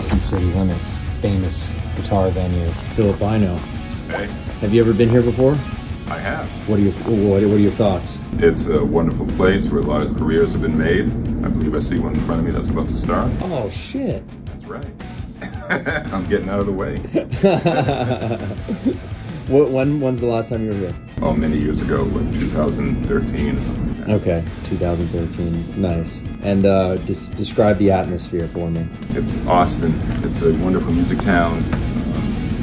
Austin City Limits, famous guitar venue. Philip Bynoe. Hey, Have you ever been here before? I have. What are your what, what are your thoughts? It's a wonderful place where a lot of careers have been made. I believe I see one in front of me that's about to start. Oh shit. That's right. I'm getting out of the way. What when when's the last time you were here? Oh, many years ago, like 2013 or something like that. Okay, 2013. Nice. And uh, just describe the atmosphere for me. It's Austin. It's a wonderful music town.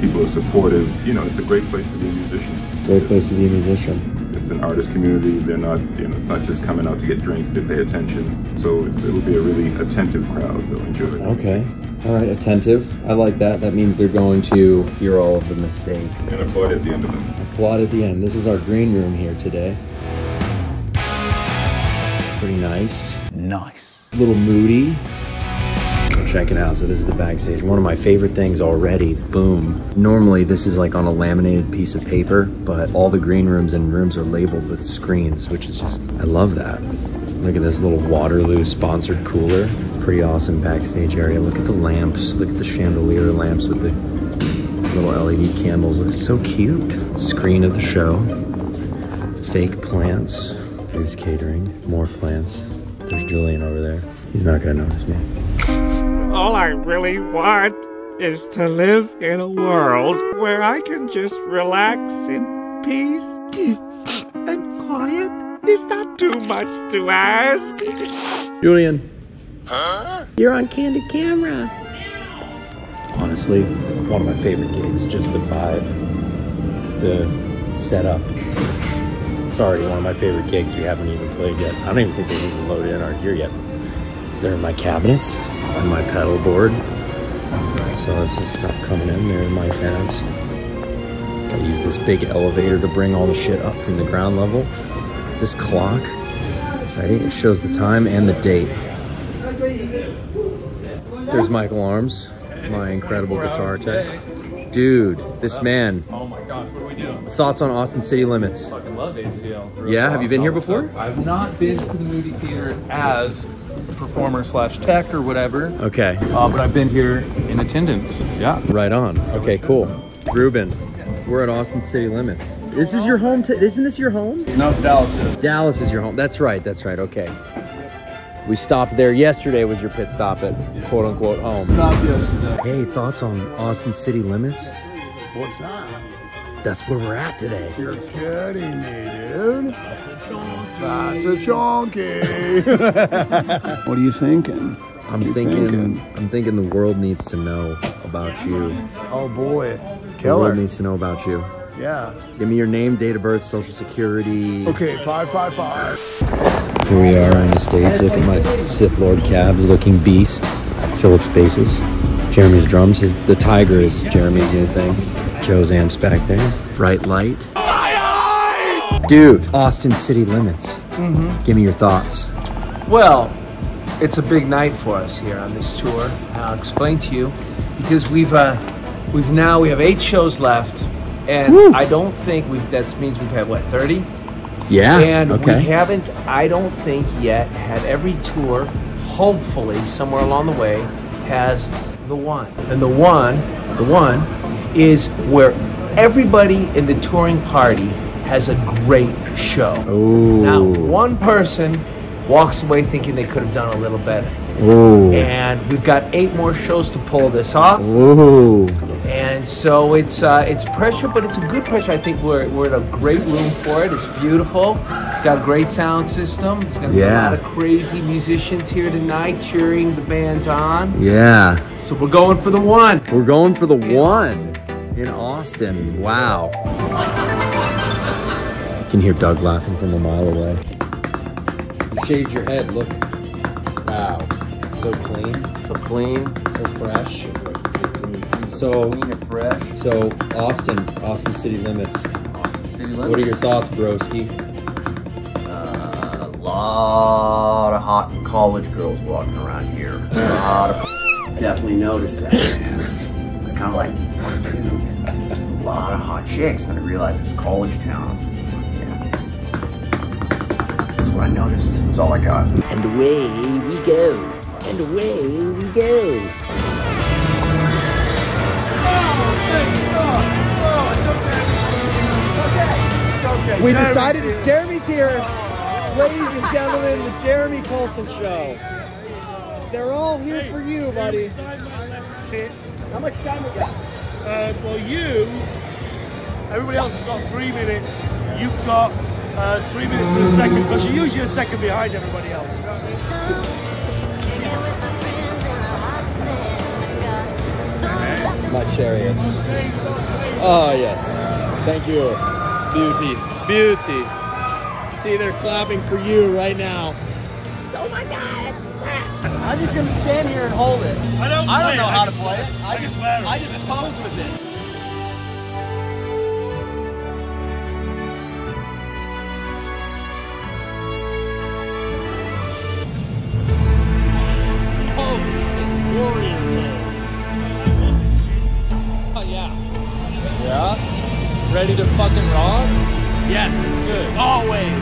People are supportive. You know, it's a great place to be a musician. Great place to be a musician. It's an artist community. They're not, you know, not just coming out to get drinks. They pay attention. So it's, it'll be a really attentive crowd. They'll enjoy it. Okay. All right, attentive. I like that. That means they're going to hear all of the mistake. And applaud at the end of it. Applaud at the end. This is our green room here today. Pretty nice. Nice. A little moody. Check it out. So this is the backstage. One of my favorite things already. Boom. Normally this is like on a laminated piece of paper, but all the green rooms and rooms are labeled with screens, which is just, I love that. Look at this little Waterloo sponsored cooler. Pretty awesome backstage area. Look at the lamps. Look at the chandelier lamps with the little LED candles. It's so cute. Screen of the show. Fake plants. Here's catering. More plants. There's Julian over there. He's not gonna notice me. All I really want is to live in a world where I can just relax in peace and quiet. Is that too much to ask? Julian. Huh? You're on candid camera. Honestly, one of my favorite gigs. Just the vibe, the setup. It's already one of my favorite gigs we haven't even played yet. I don't even think they've even loaded in our gear yet. They're in my cabinets on my pedal board. So there's some stuff coming in there in my cabs. I use this big elevator to bring all the shit up from the ground level. This clock, right? It shows the time and the date. There's Michael Arms, my incredible guitar tech. Dude, this man. Oh my gosh, what doing? Thoughts on Austin City Limits? Fucking love ACL. Yeah, have you been here before? I've not been to the movie theater as a performer slash tech or whatever, Okay, uh, but I've been here in attendance. Yeah. right on. Okay, cool. Ruben, we're at Austin City Limits. This is your home. T- isn't this your home? No, Dallas is. Dallas is your home. That's right. That's right. Okay. We stopped there yesterday. Was your pit stop at quote unquote home? Not yesterday. Hey, thoughts on Austin City Limits? What's that? That's where we're at today. You're kidding me, dude. That's a chonky. what are you thinking? I'm You thinking, thinking? I'm thinking the world needs to know about you. Oh boy, The world needs to know about you. Yeah. Give me your name, date of birth, social security. Okay, five five five. Here we are on the stage. Look at my Sith Lord cabs looking beast. Philip's basses. Jeremy's drums. His the Tiger is Jeremy's new thing. Joe's amps back there. Bright light. Dude, Austin City Limits. Give me your thoughts. Well, it's a big night for us here on this tour. I'll explain to you because we've uh, we've now we have eight shows left, and I don't think we've that means we've had what thirty, Yeah. and we haven't I don't think yet had every tour. Hopefully, somewhere along the way, has the one, and the one, the one, is where everybody in the touring party has a great show. Ooh. Now, one person walks away thinking they could have done a little better. Ooh. And we've got eight more shows to pull this off. Ooh. And so it's uh, it's pressure, but it's a good pressure. I think we're, we're in a great room for it. It's beautiful. It's got a great sound system. There's going to be a lot of crazy musicians here tonight cheering the bands on. Yeah. So we're going for the one. We're going for the one in Austin. Wow. You can hear Doug laughing from a mile away. You shaved your head. Look. Wow. So clean. So clean. So fresh. So fresh. so Austin, Austin City Limits. City What are your thoughts, broski? A lot of hot college girls walking around here. A lot of definitely noticed that. Man. It's kind of like, dude, a lot of hot chicks. And I realized it's college town. Yeah. That's what I noticed. That's all I got. And away we go. And away we go. We decided here. Jeremy's here. Ladies and gentlemen, the Jeremy Colson Show. They're all here hey, for you, buddy. How much time we got? Uh, well, you everybody else has got three minutes. You've got uh, three minutes and a second, because you're usually a second behind everybody else. You know what I mean? My chariots. Oh, yes. Thank you. Beauty. Beauty. See, they're clapping for you right now. Oh my god, I'm just gonna stand here and hold it. I don't, I don't know it, how to play it. I just wear it. I just pose with it. Yes. Good. Always.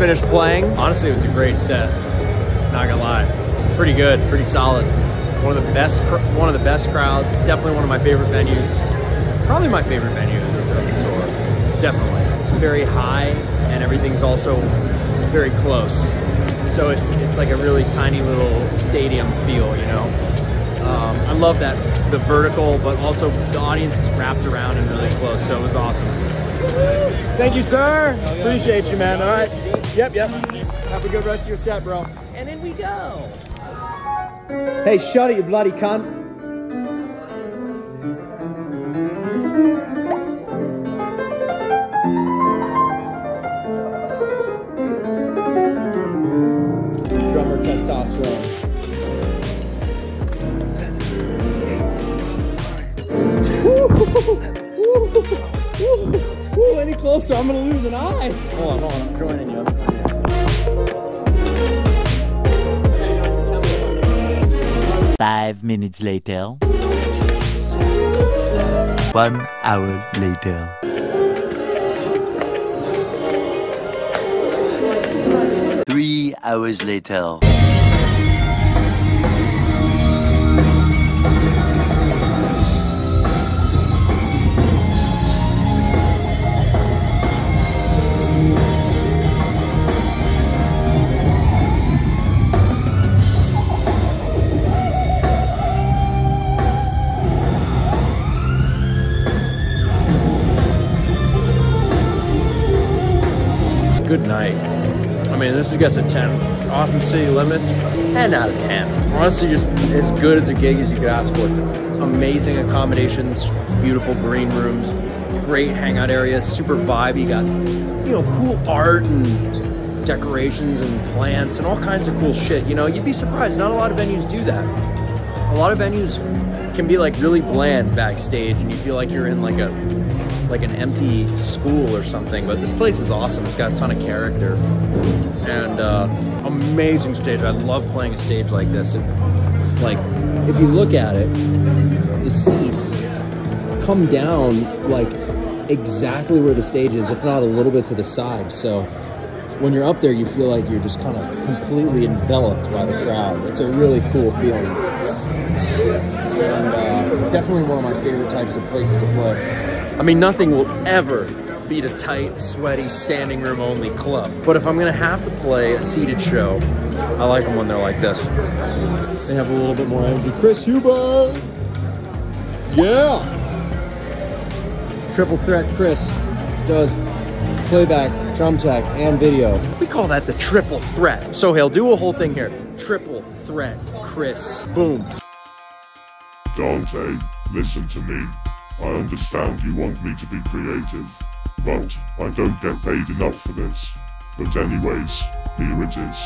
Finished playing. Honestly, it was a great set. Not gonna lie, pretty good, pretty solid. One of the best, cr- one of the best crowds. Definitely one of my favorite venues. Probably my favorite venue in the tour. Definitely, it's very high, and everything's also very close. So it's it's like a really tiny little stadium feel, you know. Um, I love that the vertical, but also the audience is wrapped around and really close. So it was awesome. Thank you, sir. Appreciate you, man. All right. Yep, yep. Have a good rest of your set, bro. And in we go. Hey, shut it, you bloody cunt. Drummer testosterone. Ooh, any closer, I'm gonna lose an eye. Hold on, hold on, Five minutes later. One hour later. Three hours later. Gets a 10. Austin City Limits, 10 out of 10. Honestly, just as good as a gig as you could ask for. Amazing accommodations, beautiful green rooms, great hangout areas, super vibe. You Got, you know, cool art and decorations and plants and all kinds of cool shit. You know, you'd be surprised. Not a lot of venues do that. A lot of venues can be like really bland backstage and you feel like you're in like a like an empty school or something but this place is awesome. It's got a ton of character and uh, amazing stage. I love playing a stage like this. It- like if you look at it the seats come down like exactly where the stage is if not a little bit to the side. So when you're up there you feel like you're just kind of completely enveloped by the crowd. It's a really cool feeling. And uh, definitely one of my favorite types of places to play. I mean, nothing will ever beat a tight, sweaty, standing room only club. But if I'm gonna have to play a seated show, I like them when they're like this. They have a little bit more energy. Chris Huber! Yeah! Triple threat Chris does playback, drum tech, and video. We call that the triple threat. So he'll do a whole thing here. Triple threat Chris. Boom. Dante, listen to me. I understand you want me to be creative, but I don't get paid enough for this. But anyways, here it is.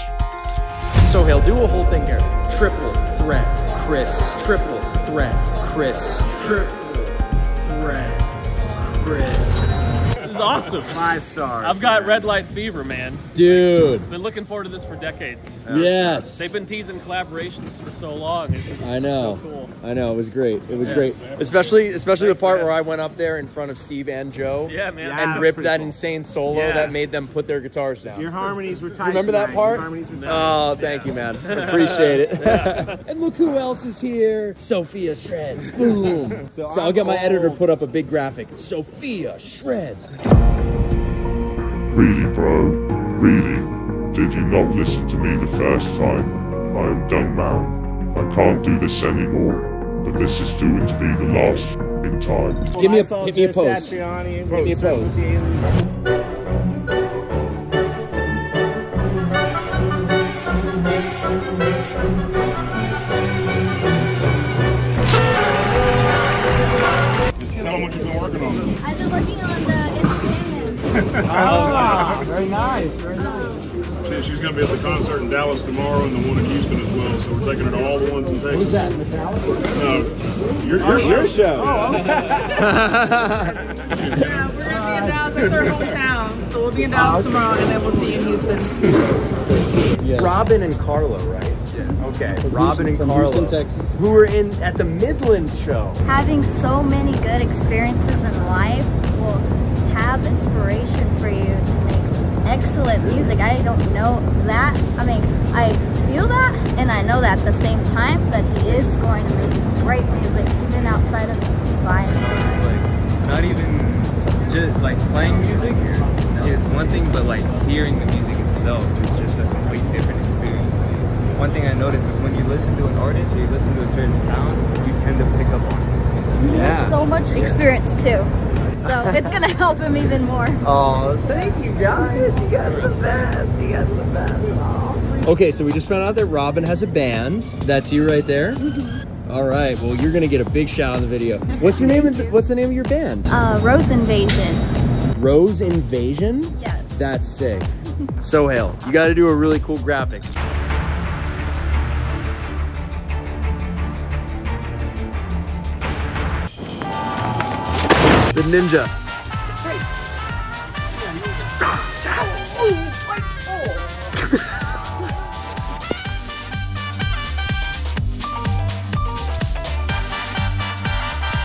So he'll do a whole thing here. Triple threat Chris. Triple threat Chris. Triple threat Chris. This is awesome. Five stars. I've got red light fever, man. Dude. Been looking forward to this for decades. Yes. They've been teasing collaborations for so long. It's just I know. So cool. I know. It was great. It was Yeah. great. Especially especially the part where I went up there in front of Steve and Joe. Yeah, man. And Yeah, ripped that cool. insane solo Yeah. that made them put their guitars down. Your harmonies were tight. Remember that part? Your harmonies were tight. Oh, thank you, man. Appreciate it. and look who else is here. Sophia Shreds. Boom. so, So I'll get my editor put up a big graphic. Sophia Shreds. Really, bro? Really? Did you not listen to me the first time? I am done now. I can't do this anymore. But this is doing to be the last in time. Give me I a- saw give me a Joe pose. Give me a Rose pose. Ah, very nice, very nice. She- She's going to be at the concert in Dallas tomorrow and the one in Houston as well. So we're taking her to all the ones in Texas. Who's that, Metallica? No, your, your, your show. Yeah, we're gonna be in Dallas. That's our hometown. So we'll be in Dallas tomorrow, and then we'll see you in Houston. Robin and Carlo, right? Yeah. Okay. Robin and from Carlo. Houston, Texas. Who were in at the Midland show. Having so many good experiences in life will have inspiration for you to make excellent music. I don't know that. I mean, I feel that, and I know that at the same time that he is going to make great music, even outside of his device. It's like not even just like playing music is one thing, but like hearing the music itself is just a complete different experience. And one thing I noticed is when you listen to an artist or you listen to a certain sound, you tend to pick up on it. He has so much experience too. So it's gonna help him even more. Oh, thank you guys. You guys are the best. You guys are the best. Okay, so we just found out that Robin has a band. That's you right there. All right. Well, you're gonna get a big shout out in the video. What's your name? Of the, what's the name of your band? Uh, Rose Invasion. Rose Invasion. Yes. That's sick. So Hale, you got to do a really cool graphic. The ninja.